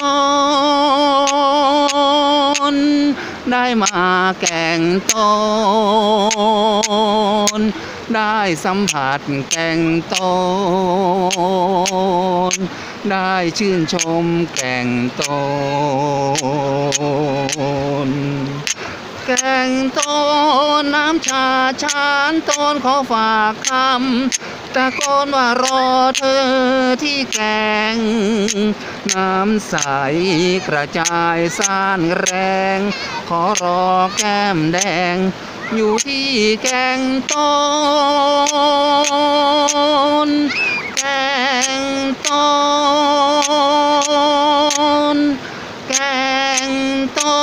ต้นได้มาแก่งต้นได้สัมผัสแก่งต้นได้ชื่นชมแก่งต้น แก่งต้นน้ำชาชานต้นขอฝากคำตะโกนว่ารอเธอที่แก่งน้ำใสกระจายซ่านแรง ขอรอแก้มแดง อยู่ที่แก่งต้น แก่งต้น Tonton.